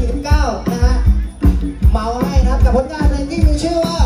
49นะฮะเมาให้นะครับกับผลงานเพลงที่มีชื่อว่า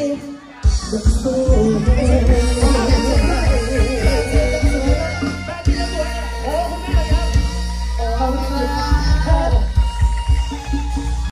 the fool